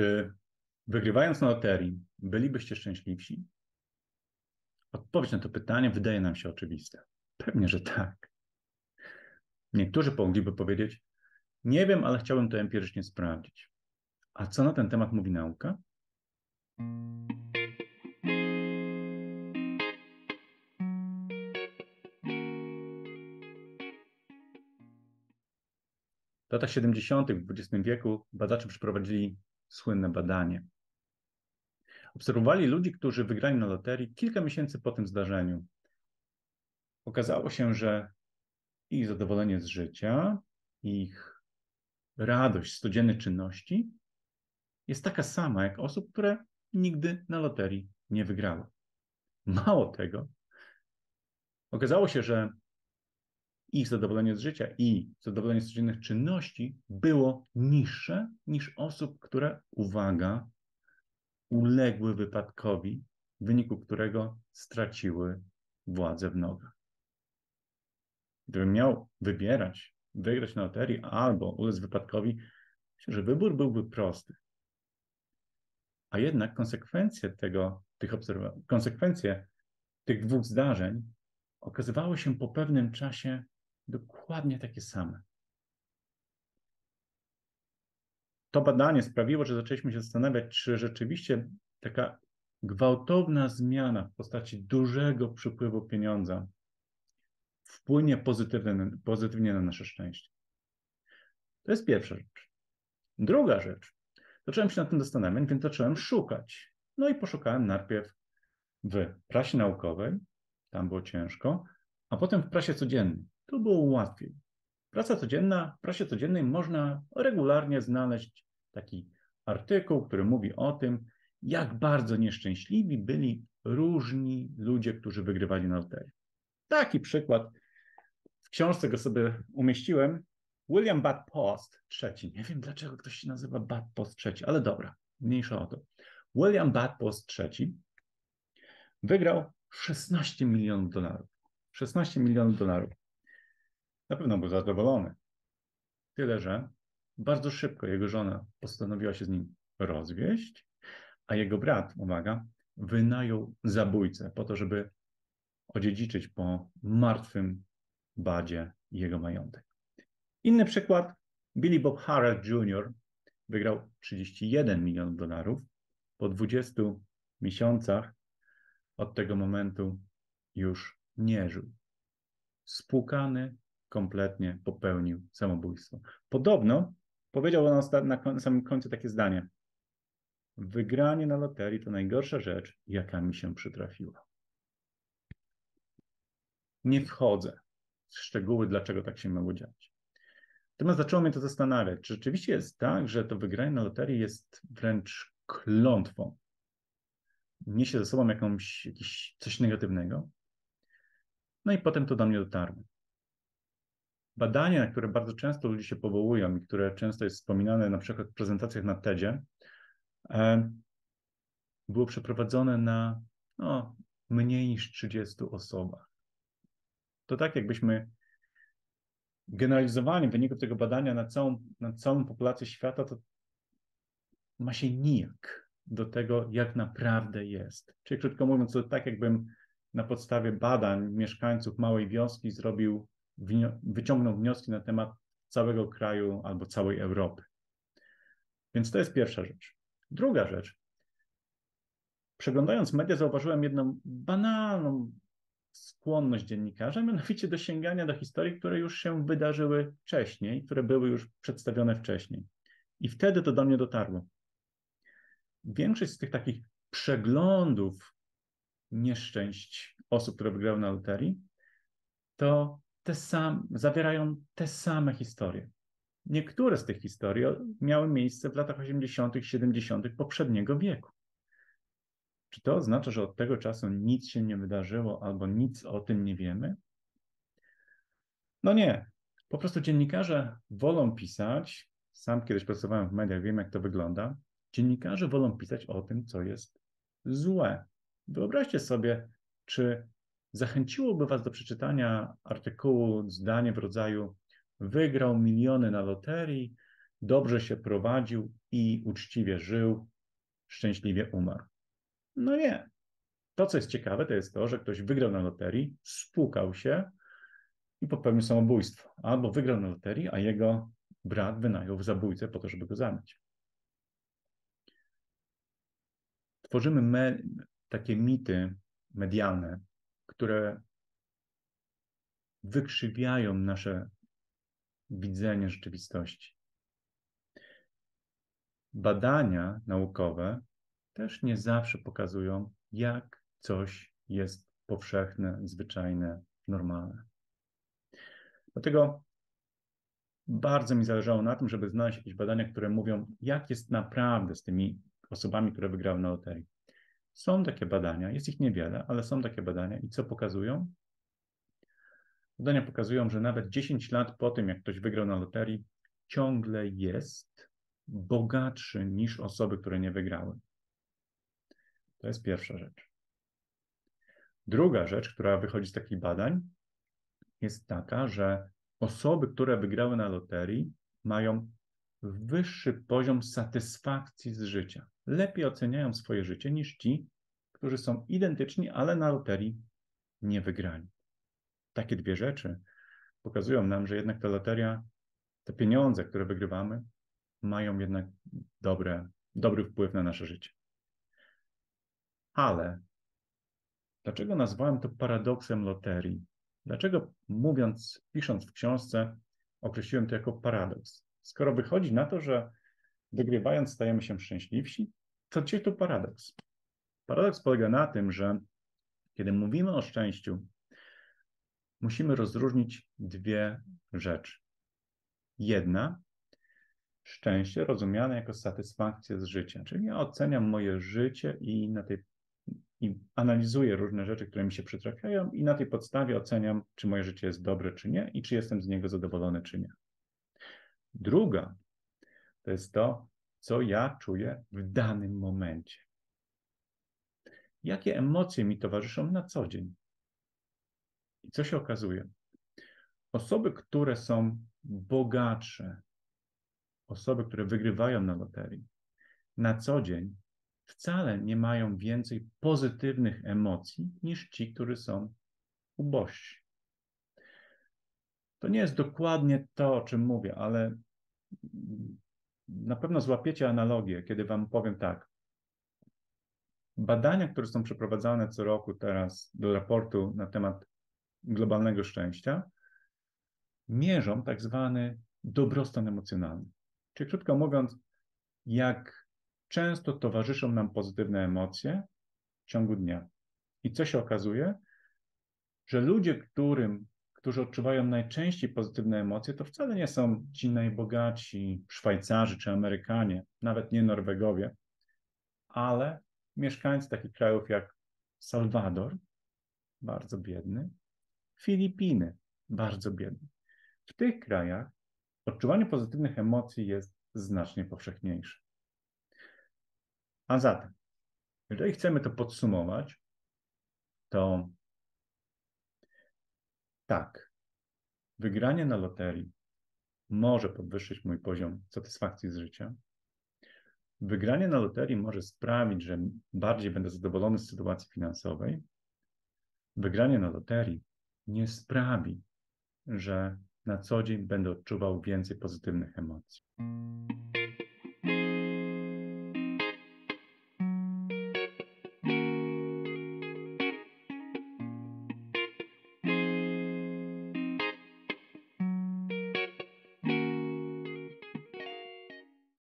Czy wygrywając na loterii bylibyście szczęśliwsi? Odpowiedź na to pytanie wydaje nam się oczywista. Pewnie, że tak. Niektórzy mogliby powiedzieć: Nie wiem, ale chciałbym to empirycznie sprawdzić. A co na ten temat mówi nauka? W latach 70. w XX wieku badacze przeprowadzili słynne badanie. Obserwowali ludzi, którzy wygrali na loterii kilka miesięcy po tym zdarzeniu. Okazało się, że ich zadowolenie z życia, ich radość z codziennej czynności jest taka sama jak osób, które nigdy na loterii nie wygrały. Mało tego, okazało się, że ich zadowolenie z życia i zadowolenie z codziennych czynności było niższe niż osób, które, uwaga, uległy wypadkowi, w wyniku którego straciły władzę w nogach. Gdybym miał wybierać, wygrać na loterii albo ulec wypadkowi, myślę, że wybór byłby prosty. A jednak konsekwencje tego, tych obserwacji, konsekwencje tych dwóch zdarzeń okazywały się po pewnym czasie dokładnie takie same. To badanie sprawiło, że zaczęliśmy się zastanawiać, czy rzeczywiście taka gwałtowna zmiana w postaci dużego przypływu pieniądza wpłynie pozytywnie, pozytywnie na nasze szczęście. To jest pierwsza rzecz. Druga rzecz. Zacząłem się nad tym zastanawiać, więc zacząłem szukać. No i poszukałem najpierw w prasie naukowej, tam było ciężko, a potem w prasie codziennej. Tu było łatwiej. Praca codzienna, w prasie codziennej można regularnie znaleźć taki artykuł, który mówi o tym, jak bardzo nieszczęśliwi byli różni ludzie, którzy wygrywali na loterii. Taki przykład. W książce go sobie umieściłem. William Bad Post trzeci. Nie wiem, dlaczego ktoś się nazywa Bad Post trzeci, ale dobra, mniejsza o to. William Bad Post trzeci wygrał 16 milionów dolarów. 16 milionów dolarów. Na pewno był zadowolony. Tyle, że bardzo szybko jego żona postanowiła się z nim rozwieść, a jego brat, uwaga, wynajął zabójcę po to, żeby odziedziczyć po martwym badzie jego majątek. Inny przykład, Billy Bob Harrell Jr. wygrał 31 milionów dolarów. Po 20 miesiącach od tego momentu już nie żył. Spłukany, kompletnie popełnił samobójstwo. Podobno powiedział on na samym końcu takie zdanie. Wygranie na loterii to najgorsza rzecz, jaka mi się przytrafiła. Nie wchodzę w szczegóły, dlaczego tak się mogło dziać. Natomiast zaczęło mnie to zastanawiać, czy rzeczywiście jest tak, że to wygranie na loterii jest wręcz klątwą. Niesie ze sobą jakąś, jakiś, coś negatywnego. No i potem to do mnie dotarło badanie, na które bardzo często ludzie się powołują i które często jest wspominane na przykład w prezentacjach na TEDzie, było przeprowadzone na no, mniej niż 30 osobach. To tak, jakbyśmy generalizowali w wyniku tego badania na całą, na całą populację świata, to ma się nijak do tego, jak naprawdę jest. Czyli krótko mówiąc, to tak jakbym na podstawie badań mieszkańców małej wioski zrobił wyciągnął wnioski na temat całego kraju albo całej Europy. Więc to jest pierwsza rzecz. Druga rzecz. Przeglądając media, zauważyłem jedną banalną skłonność dziennikarza, mianowicie do sięgania do historii, które już się wydarzyły wcześniej, które były już przedstawione wcześniej. I wtedy to do mnie dotarło. Większość z tych takich przeglądów nieszczęść osób, które wygrały na loterii, to te sam, zawierają te same historie. Niektóre z tych historii miały miejsce w latach 80., 70. poprzedniego wieku. Czy to oznacza, że od tego czasu nic się nie wydarzyło albo nic o tym nie wiemy? No nie. Po prostu dziennikarze wolą pisać. Sam kiedyś pracowałem w mediach, wiem jak to wygląda. Dziennikarze wolą pisać o tym, co jest złe. Wyobraźcie sobie, czy zachęciłoby Was do przeczytania artykułu, zdanie w rodzaju wygrał miliony na loterii, dobrze się prowadził, i uczciwie żył, szczęśliwie umarł. No nie. To, co jest ciekawe, to jest to, że ktoś wygrał na loterii, spłukał się i popełnił samobójstwo. Albo wygrał na loterii, a jego brat wynajął zabójcę po to, żeby go zabić. Tworzymy me, takie mity medialne, które wykrzywiają nasze widzenie rzeczywistości. Badania naukowe też nie zawsze pokazują, jak coś jest powszechne, zwyczajne, normalne. Dlatego bardzo mi zależało na tym, żeby znaleźć jakieś badania, które mówią, jak jest naprawdę z tymi osobami, które wygrały na loterii. Są takie badania, jest ich niewiele, ale są takie badania i co pokazują? Badania pokazują, że nawet 10 lat po tym, jak ktoś wygrał na loterii, ciągle jest bogatszy niż osoby, które nie wygrały. To jest pierwsza rzecz. Druga rzecz, która wychodzi z takich badań, jest taka, że osoby, które wygrały na loterii, mają wyższy poziom satysfakcji z życia. Lepiej oceniają swoje życie niż ci, którzy są identyczni, ale na loterii nie wygrali. Takie dwie rzeczy pokazują nam, że jednak ta loteria, te pieniądze, które wygrywamy, mają jednak dobre, dobry wpływ na nasze życie. Ale dlaczego nazwałem to paradoksem loterii? Dlaczego mówiąc, pisząc w książce, określiłem to jako paradoks? Skoro wychodzi na to, że wygrywając stajemy się szczęśliwsi, to gdzie tu paradoks? Paradoks polega na tym, że kiedy mówimy o szczęściu, musimy rozróżnić dwie rzeczy. Jedna, szczęście rozumiane jako satysfakcję z życia, czyli ja oceniam moje życie i na tej i analizuję różne rzeczy, które mi się przytrafiają i na tej podstawie oceniam, czy moje życie jest dobre, czy nie i czy jestem z niego zadowolony, czy nie. Druga to jest to, co ja czuję w danym momencie. Jakie emocje mi towarzyszą na co dzień? I co się okazuje? Osoby, które są bogatsze, osoby, które wygrywają na loterii, na co dzień wcale nie mają więcej pozytywnych emocji niż ci, którzy są ubożsi. To nie jest dokładnie to, o czym mówię, ale na pewno złapiecie analogię, kiedy Wam powiem tak. Badania, które są przeprowadzane co roku teraz do raportu na temat globalnego szczęścia, mierzą tak zwany dobrostan emocjonalny. Czyli krótko mówiąc, jak często towarzyszą nam pozytywne emocje w ciągu dnia. I co się okazuje? Że ludzie, którym, którzy odczuwają najczęściej pozytywne emocje, to wcale nie są ci najbogatsi Szwajcarzy czy Amerykanie, nawet nie Norwegowie, ale mieszkańcy takich krajów jak Salwador, bardzo biedny, Filipiny, bardzo biedny. W tych krajach odczuwanie pozytywnych emocji jest znacznie powszechniejsze. A zatem, jeżeli chcemy to podsumować, to tak, wygranie na loterii może podwyższyć mój poziom satysfakcji z życia. Wygranie na loterii może sprawić, że bardziej będę zadowolony z sytuacji finansowej. Wygranie na loterii nie sprawi, że na co dzień będę odczuwał więcej pozytywnych emocji.